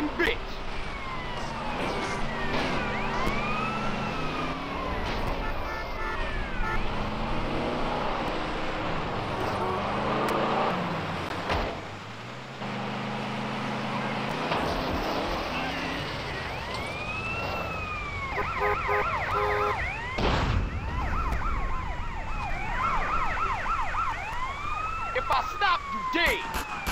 fucking bitch! If I stop, you dead!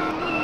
Thank you.